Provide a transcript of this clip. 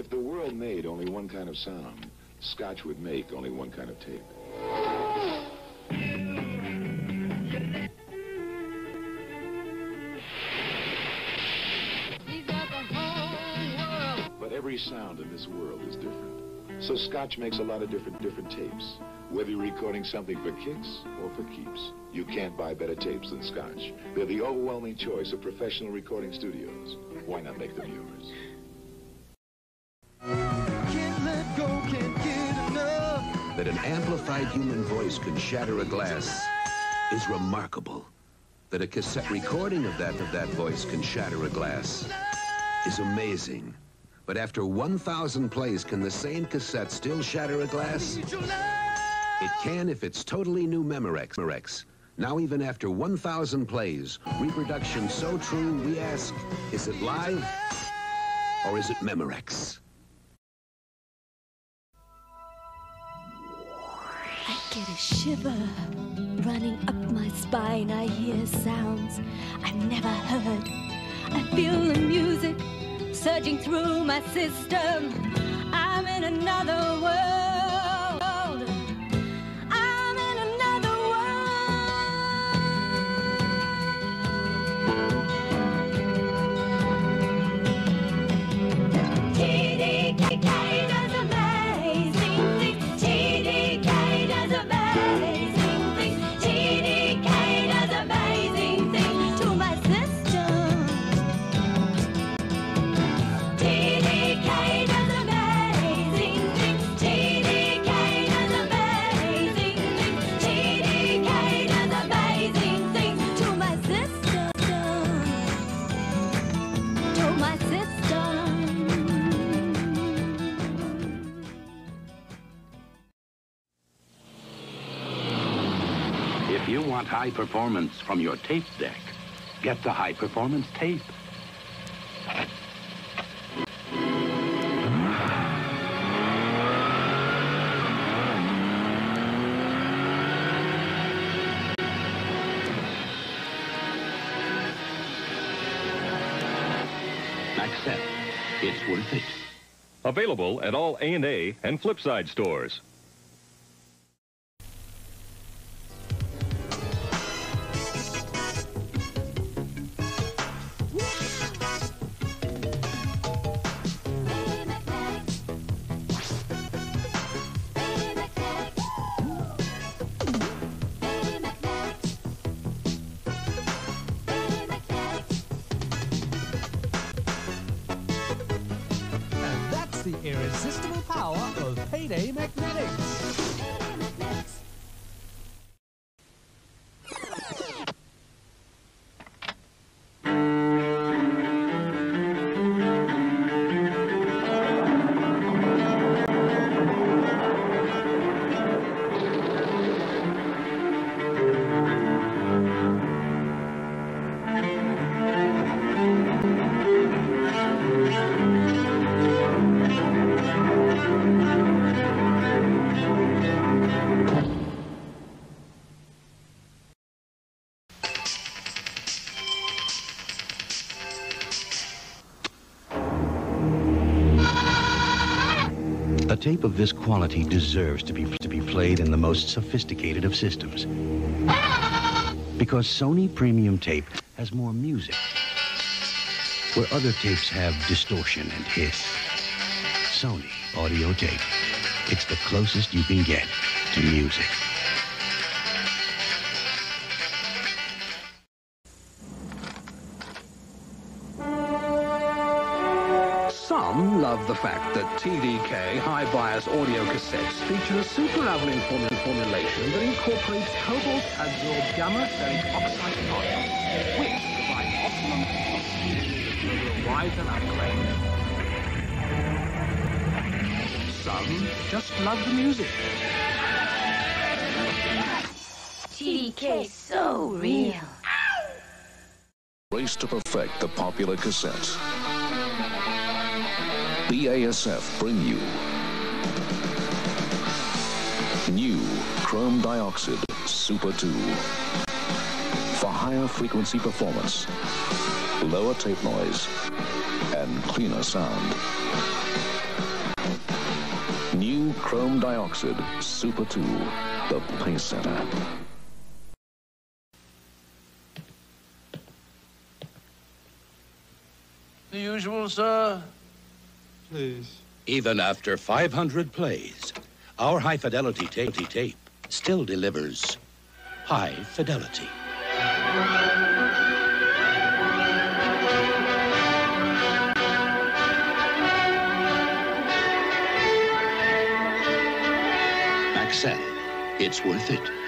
If the world made only one kind of sound, Scotch would make only one kind of tape. But every sound in this world is different. So Scotch makes a lot of different different tapes. Whether you're recording something for kicks or for keeps, you can't buy better tapes than Scotch. They're the overwhelming choice of professional recording studios. Why not make them yours? That an amplified human voice can shatter a glass is remarkable. That a cassette recording of that of that voice can shatter a glass is amazing. But after 1,000 plays, can the same cassette still shatter a glass? It can if it's totally new Memorex. Memorex. Now even after 1,000 plays, reproduction so true, we ask, is it live or is it Memorex? Get a shiver running up my spine. I hear sounds I've never heard. I feel the music surging through my system. I'm in another If you want high performance from your tape deck, get the high performance tape. Accent. It's worth it. Available at all A&A and Flipside stores. Irresistible power of Payday. Tape of this quality deserves to be to be played in the most sophisticated of systems. Because Sony Premium Tape has more music, where other tapes have distortion and hiss. Sony Audio Tape. It's the closest you can get to music. Some love the fact that TDK high bias audio cassettes feature a super Avilyn form- formulation that incorporates cobalt adsorbed gamma ferric oxide ions, which provide optimum possibility over a wide amount range. Some just love the music. TDK so real. Race to perfect the popular cassette. BASF bring you new chrome dioxide Super 2 for higher frequency performance, lower tape noise, and cleaner sound. New chrome Dioxide Super 2, the pace setter. The usual, sir? Please. Even after 500 plays, our high fidelity tape, tape still delivers high fidelity. Maxell, it's worth it.